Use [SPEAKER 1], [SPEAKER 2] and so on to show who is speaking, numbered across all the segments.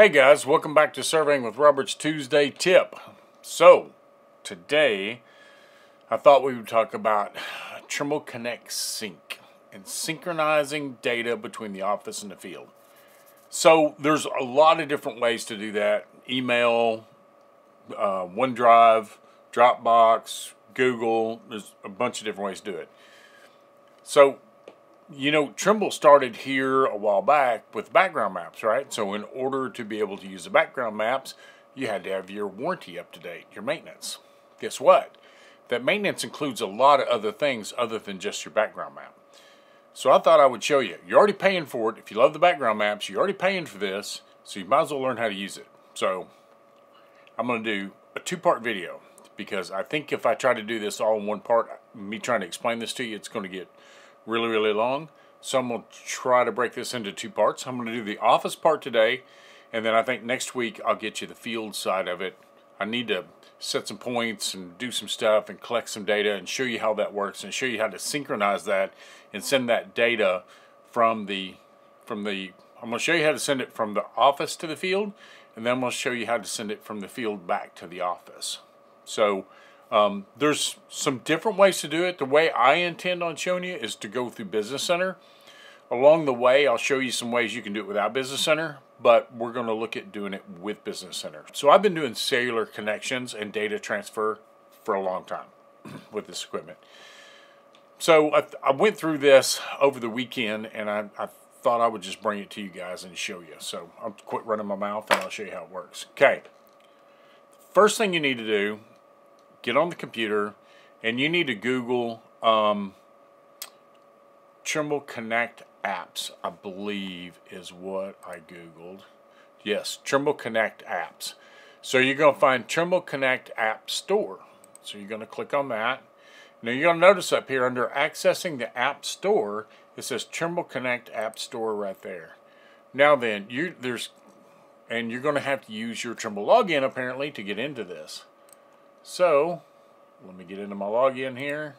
[SPEAKER 1] Hey guys, welcome back to Surveying with Roberts Tuesday tip. So, today I thought we would talk about Trimble Connect Sync and synchronizing data between the office and the field. So, there's a lot of different ways to do that. Email, uh, OneDrive, Dropbox, Google, there's a bunch of different ways to do it. So, you know, Trimble started here a while back with background maps, right? So in order to be able to use the background maps, you had to have your warranty up to date, your maintenance. Guess what? That maintenance includes a lot of other things other than just your background map. So I thought I would show you. You're already paying for it. If you love the background maps, you're already paying for this, so you might as well learn how to use it. So I'm going to do a two-part video because I think if I try to do this all in one part, me trying to explain this to you, it's going to get really, really long. So I'm going to try to break this into two parts. I'm going to do the office part today, and then I think next week I'll get you the field side of it. I need to set some points and do some stuff and collect some data and show you how that works and show you how to synchronize that and send that data from the from the I'm going to show you how to send it from the office to the field and then I'm going to show you how to send it from the field back to the office. So um, there's some different ways to do it. The way I intend on showing you is to go through Business Center. Along the way, I'll show you some ways you can do it without Business Center, but we're going to look at doing it with Business Center. So I've been doing cellular connections and data transfer for a long time with this equipment. So I, I, went through this over the weekend, and I, I thought I would just bring it to you guys and show you. So I'll quit running my mouth, and I'll show you how it works. Okay. First thing you need to do get on the computer and you need to Google um, Trimble Connect apps, I believe is what I Googled. Yes, Trimble Connect apps. So you're going to find Trimble Connect App Store. So you're going to click on that. Now you're going to notice up here under accessing the App Store, it says Trimble Connect App Store right there. Now then, you there's and you're going to have to use your Trimble login apparently to get into this. So, let me get into my login here.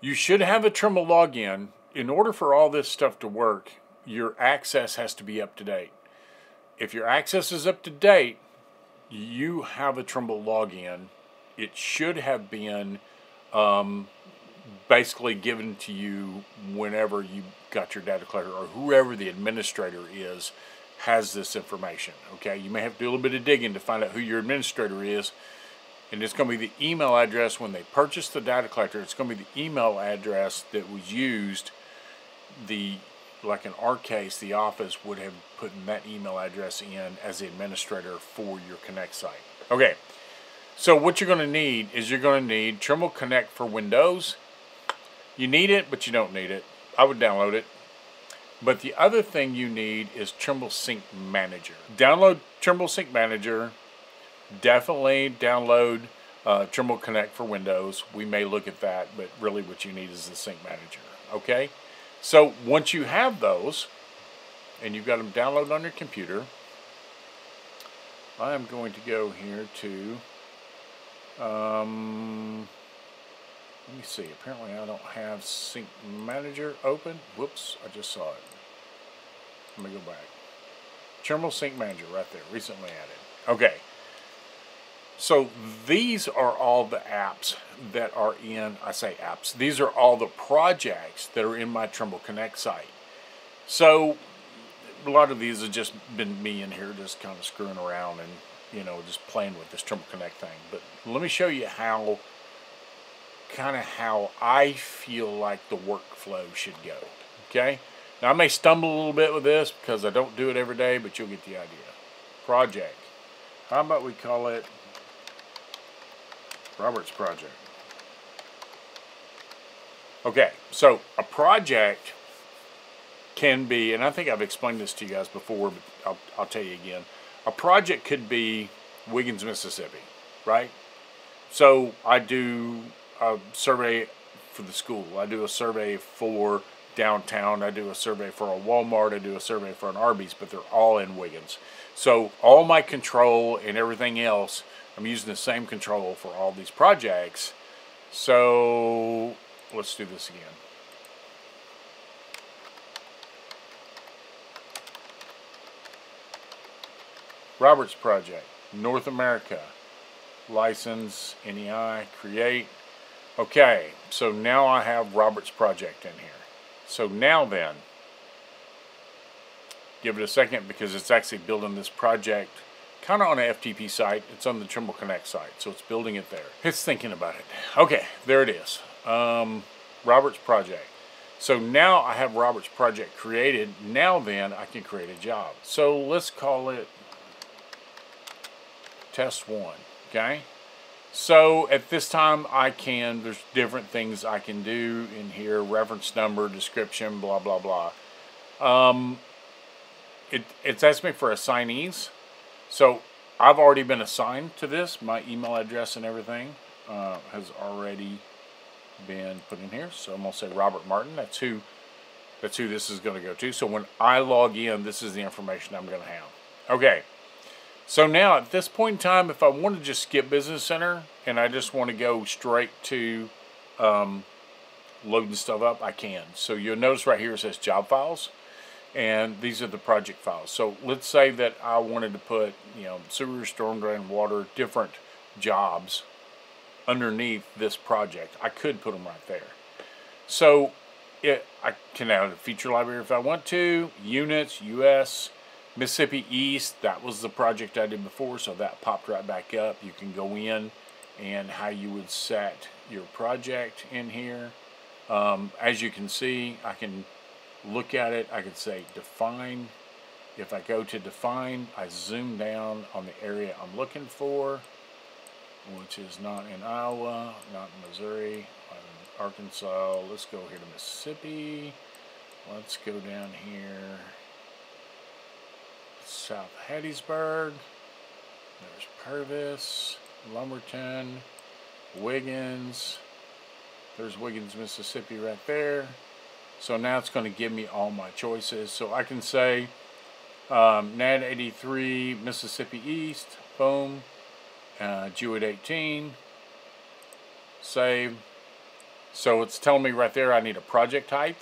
[SPEAKER 1] You should have a Trimble login. In order for all this stuff to work, your access has to be up to date. If your access is up to date, you have a Trimble login. It should have been um, basically given to you whenever you got your data collector or whoever the administrator is has this information. Okay, you may have to do a little bit of digging to find out who your administrator is. And it's going to be the email address when they purchase the data collector. It's going to be the email address that was used. The like in our case, the office would have put that email address in as the administrator for your Connect site. Okay, so what you're going to need is you're going to need Trimble Connect for Windows. You need it, but you don't need it. I would download it. But the other thing you need is Trimble Sync Manager. Download Trimble Sync Manager. Definitely download uh, Trimble Connect for Windows. We may look at that, but really what you need is the Sync Manager. Okay? So once you have those, and you've got them downloaded on your computer, I am going to go here to, um, let me see, apparently I don't have Sync Manager open. Whoops, I just saw it. Let me go back. Trimble Sync Manager right there, recently added. Okay. So these are all the apps that are in, I say apps, these are all the projects that are in my Trimble Connect site. So a lot of these have just been me in here just kind of screwing around and, you know, just playing with this Trimble Connect thing. But let me show you how, kind of how I feel like the workflow should go, okay? Now I may stumble a little bit with this because I don't do it every day, but you'll get the idea. Project. How about we call it Robert's Project. Okay, so a project can be, and I think I've explained this to you guys before, but I'll, I'll tell you again. A project could be Wiggins, Mississippi, right? So I do a survey for the school. I do a survey for downtown. I do a survey for a Walmart. I do a survey for an Arby's, but they're all in Wiggins. So all my control and everything else, I'm using the same control for all these projects. So let's do this again. Roberts Project, North America, license, NEI, create. Okay, so now I have Roberts Project in here. So now then, give it a second because it's actually building this project kind of on an FTP site. It's on the Trimble Connect site, so it's building it there. It's thinking about it. Okay, there it is. Um, Roberts Project. So now I have Roberts Project created. Now then, I can create a job. So let's call it test one, okay? So at this time I can, there's different things I can do in here, reference number, description, blah, blah, blah. Um, it, it's asked me for assignees. So I've already been assigned to this. My email address and everything uh, has already been put in here. So I'm going to say Robert Martin. That's who, that's who this is going to go to. So when I log in, this is the information I'm going to have. Okay. So now at this point in time, if I want to just skip Business Center and I just want to go straight to um, loading stuff up, I can. So you'll notice right here it says job files and these are the project files. So let's say that I wanted to put, you know, sewer, storm drain, water, different jobs underneath this project. I could put them right there. So it, I can add a feature library if I want to, units, US, Mississippi East, that was the project I did before, so that popped right back up. You can go in and how you would set your project in here. Um, as you can see, I can look at it. I could say define. If I go to define, I zoom down on the area I'm looking for, which is not in Iowa, not in Missouri, Arkansas. Let's go here to Mississippi. Let's go down here South Hattiesburg. There's Purvis, Lumberton, Wiggins. There's Wiggins, Mississippi right there. So now it's going to give me all my choices. So I can say um, NAD 83, Mississippi East, boom, uh, Geoid 18, save. So it's telling me right there I need a project height.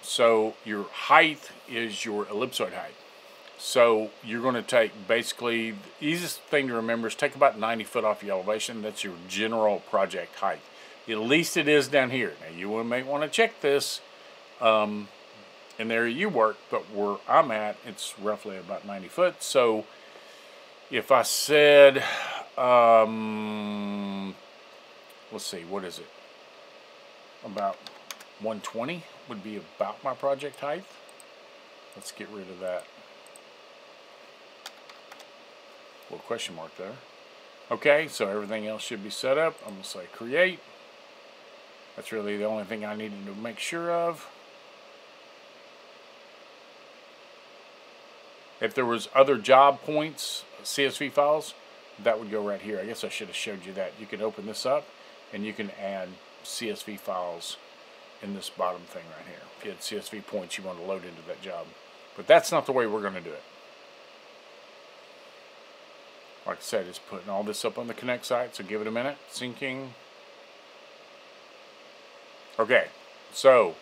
[SPEAKER 1] So your height is your ellipsoid height. So you're going to take basically, the easiest thing to remember is take about 90 foot off your elevation. That's your general project height. At least it is down here. Now you may want to check this um, in you work, but where I'm at, it's roughly about 90 foot. So if I said, um, let's see, what is it? About 120 would be about my project height. Let's get rid of that little question mark there. Okay, so everything else should be set up. I'm going to say create. That's really the only thing I needed to make sure of. If there was other job points, CSV files, that would go right here. I guess I should have showed you that. You can open this up and you can add CSV files in this bottom thing right here. If you had CSV points you want to load into that job. But that's not the way we're going to do it like I said, it's putting all this up on the Connect site, so give it a minute. Syncing. Okay, so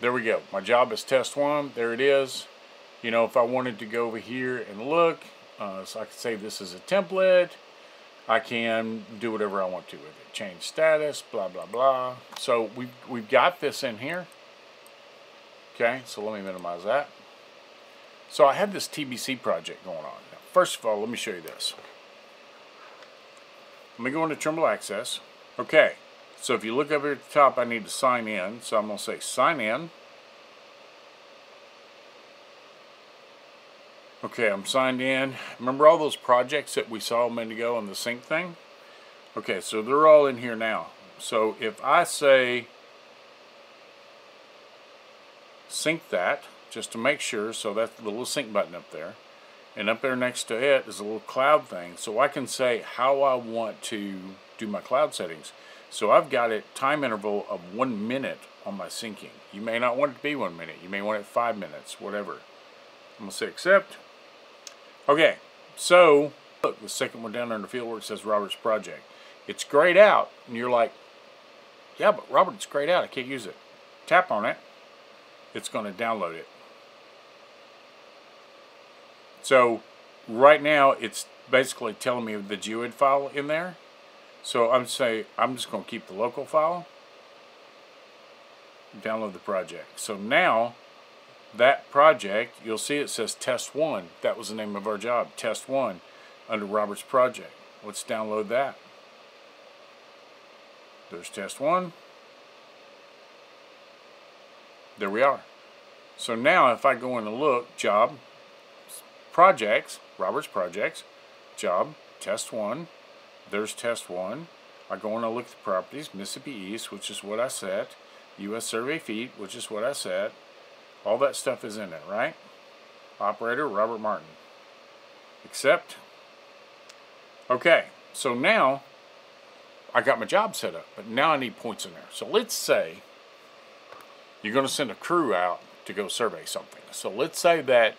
[SPEAKER 1] there we go. My job is test one. There it is. You know, if I wanted to go over here and look, uh, so I can say this is a template. I can do whatever I want to with it. Change status, blah, blah, blah. So we've, we've got this in here. Okay, so let me minimize that. So I had this TBC project going on. Now, first of all, let me show you this. Let me go into Trimble Access. Okay, so if you look up here at the top, I need to sign in. So I'm going to say sign in. Okay, I'm signed in. Remember all those projects that we saw a minute ago on the sync thing? Okay, so they're all in here now. So if I say sync that, just to make sure, so that's the little sync button up there and up there next to it is a little cloud thing. So I can say how I want to do my cloud settings. So I've got it time interval of one minute on my syncing. You may not want it to be one minute. You may want it five minutes whatever. I'm gonna say accept. Okay so look the second one down there in the field where it says Robert's project. It's grayed out and you're like yeah but Robert it's grayed out. I can't use it. Tap on it. It's going to download it so right now it's basically telling me the GeoID file in there. So I'm say I'm just going to keep the local file. Download the project. So now that project, you'll see it says test one. That was the name of our job, test one, under Robert's project. Let's download that. There's test one. There we are. So now if I go in and look, job, projects, Robert's projects, job, test one, there's test one. I go and look at the properties, Mississippi East, which is what I set, U.S. survey feet, which is what I set. All that stuff is in it, right? Operator, Robert Martin. Accept. Okay, so now I got my job set up, but now I need points in there. So let's say you're going to send a crew out to go survey something. So let's say that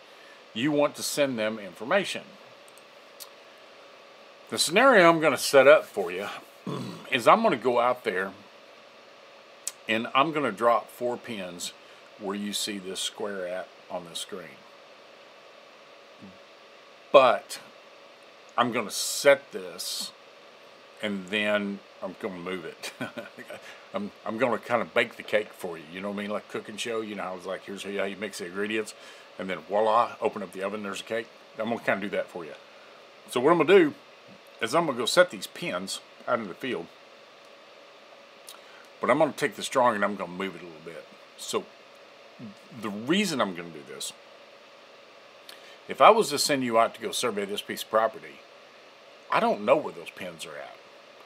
[SPEAKER 1] you want to send them information. The scenario I'm going to set up for you is I'm going to go out there and I'm going to drop four pins where you see this square at on the screen. But I'm going to set this and then I'm going to move it. I'm, I'm going to kind of bake the cake for you. You know what I mean? Like cooking show. You know how it's like, here's how you mix the ingredients. And then voila, open up the oven, there's a cake. I'm going to kind of do that for you. So what I'm going to do is I'm going to go set these pins out in the field. But I'm going to take this drawing and I'm going to move it a little bit. So the reason I'm going to do this, if I was to send you out to go survey this piece of property, I don't know where those pins are at.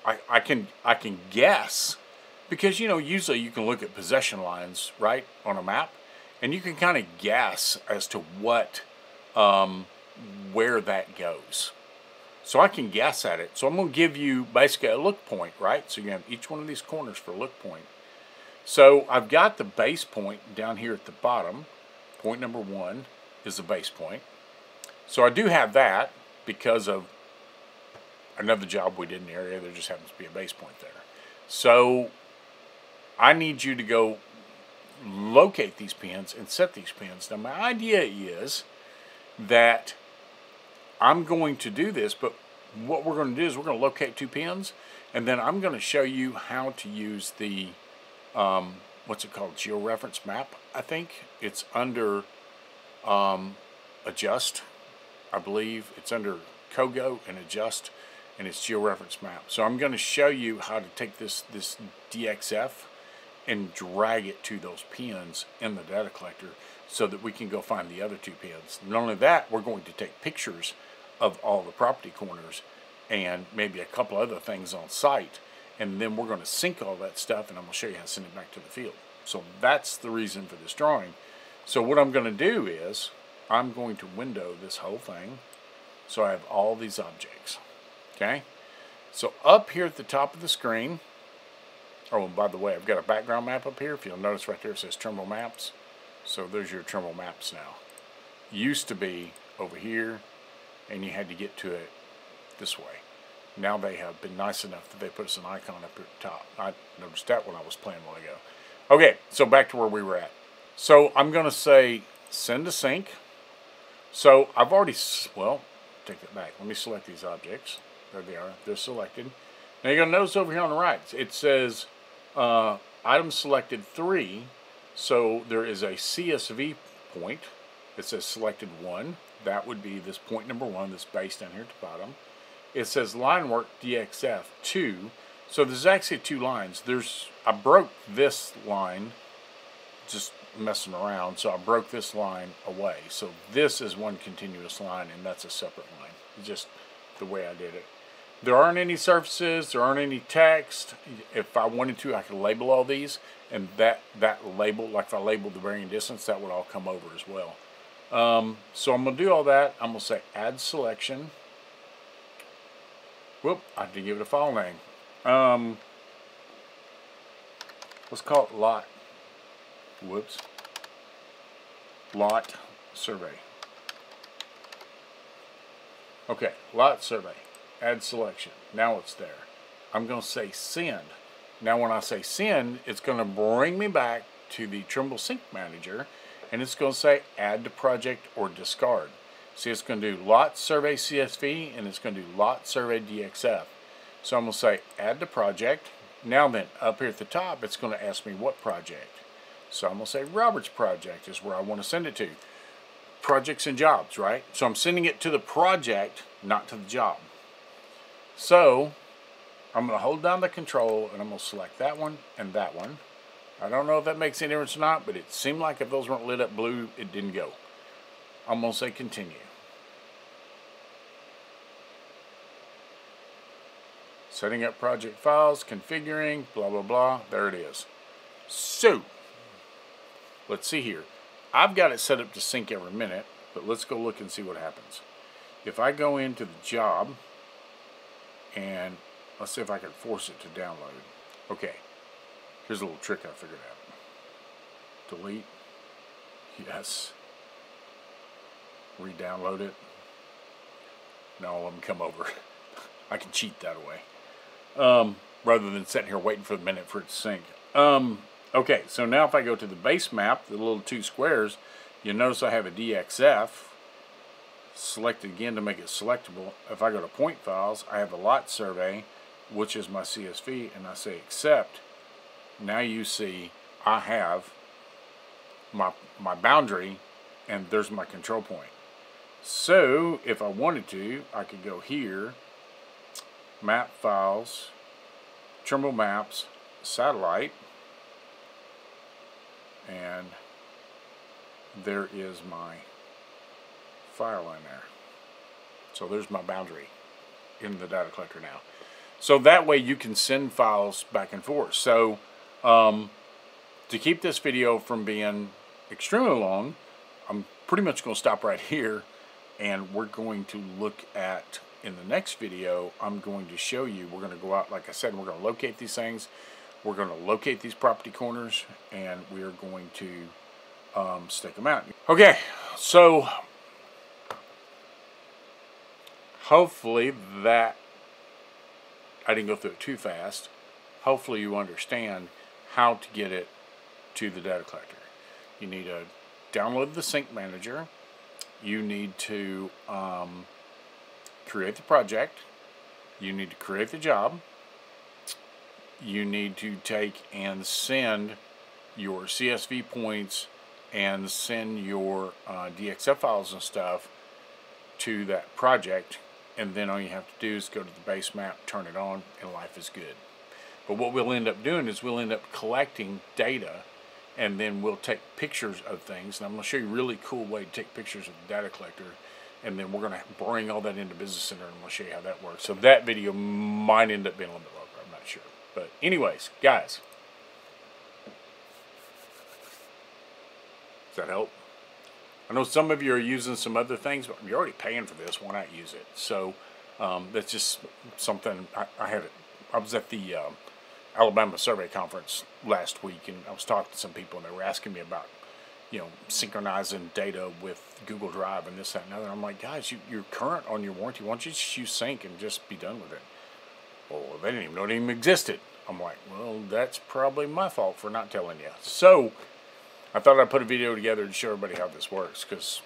[SPEAKER 1] I, I can I can guess. Because you know usually you can look at possession lines right on a map and you can kind of guess as to what um, where that goes. So I can guess at it. So I'm going to give you basically a look point right? So you have each one of these corners for a look point. So I've got the base point down here at the bottom. Point number one is the base point. So I do have that because of another job we did in the area. There just happens to be a base point there. So I need you to go locate these pins and set these pins. Now my idea is that I'm going to do this, but what we're going to do is we're going to locate two pins, and then I'm going to show you how to use the, um, what's it called, georeference map, I think. It's under um, adjust, I believe. It's under COGO and adjust and its georeference map. So I'm going to show you how to take this, this DXF and drag it to those pins in the data collector so that we can go find the other two pins. Not only that, we're going to take pictures of all the property corners and maybe a couple other things on site and then we're going to sync all that stuff and I'm going to show you how to send it back to the field. So that's the reason for this drawing. So what I'm going to do is I'm going to window this whole thing so I have all these objects. Okay, so up here at the top of the screen, oh, and by the way, I've got a background map up here. If you'll notice right there, it says Trimble Maps. So there's your Trimble Maps now. Used to be over here, and you had to get to it this way. Now they have been nice enough that they put us an icon up here at the top. I noticed that when I was playing a while ago. Okay, so back to where we were at. So I'm going to say send to sync. So I've already, well, take that back. Let me select these objects. There they are. They're selected. Now you're going to notice over here on the right, it says uh, item selected 3. So there is a CSV point. It says selected 1. That would be this point number 1 that's based down here at the bottom. It says line work DXF 2. So there's actually two lines. There's I broke this line just messing around, so I broke this line away. So this is one continuous line, and that's a separate line. Just the way I did it. There aren't any surfaces, there aren't any text. If I wanted to, I could label all these, and that, that label, like if I labeled the bearing distance, that would all come over as well. Um, so I'm to do all that. I'm to say add selection. Whoop, I didn't give it a file name. Um, let's call it lot. Whoops. Lot survey. Okay, lot survey add selection. Now it's there. I'm going to say send. Now when I say send, it's going to bring me back to the Trimble Sync Manager and it's going to say add to project or discard. See, it's going to do lot survey CSV and it's going to do lot survey DXF. So I'm going to say add to project. Now then, up here at the top, it's going to ask me what project. So I'm going to say Robert's project is where I want to send it to. Projects and jobs, right? So I'm sending it to the project, not to the job. So I'm going to hold down the control and I'm going to select that one and that one. I don't know if that makes any difference or not, but it seemed like if those weren't lit up blue, it didn't go. I'm going to say continue. Setting up project files, configuring, blah, blah, blah. There it is. So, let's see here. I've got it set up to sync every minute, but let's go look and see what happens. If I go into the job, and let's see if I can force it to download. Okay, here's a little trick I figured out. Delete. Yes re-download it. Now let them come over. I can cheat that way. Um, rather than sitting here waiting for the minute for it to sync. Um, okay, so now if I go to the base map, the little two squares, you'll notice I have a DXF selected again to make it selectable. If I go to point files, I have a lot survey, which is my CSV, and I say accept. Now you see I have my, my boundary, and there's my control point. So if I wanted to, I could go here, map files, Trimble maps, satellite, and there is my file in there. So there's my boundary in the data collector now. So that way you can send files back and forth. So um, to keep this video from being extremely long, I'm pretty much going to stop right here and we're going to look at in the next video I'm going to show you we're going to go out like I said we're going to locate these things we're going to locate these property corners and we're going to um, stick them out okay so hopefully that I didn't go through it too fast. Hopefully you understand how to get it to the data collector. You need to download the sync manager. You need to um, create the project, you need to create the job, you need to take and send your CSV points and send your uh, DXF files and stuff to that project and then all you have to do is go to the base map, turn it on, and life is good. But what we'll end up doing is we'll end up collecting data and then we'll take pictures of things. And I'm going to show you a really cool way to take pictures of the data collector. And then we're going to bring all that into Business Center and we'll show you how that works. So that video might end up being a little bit longer. I'm not sure. But anyways, guys. Does that help? I know some of you are using some other things, but you're already paying for this. Why not use it? So um, that's just something I, I had. It. I was at the um, Alabama Survey Conference last week, and I was talking to some people, and they were asking me about, you know, synchronizing data with Google Drive and this, that, and other. I'm like, guys, you, you're current on your warranty. Why don't you just use Sync and just be done with it? Well, they didn't even know it even existed. I'm like, well, that's probably my fault for not telling you. So I thought I'd put a video together to show everybody how this works because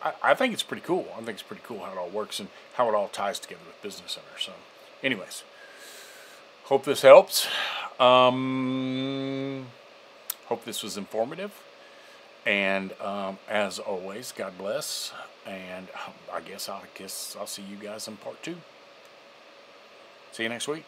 [SPEAKER 1] I, I think it's pretty cool. I think it's pretty cool how it all works and how it all ties together with Business Center. So, anyways. Hope this helps. Um, hope this was informative. And um, as always, God bless. And I guess I'll guess I'll see you guys in part two. See you next week.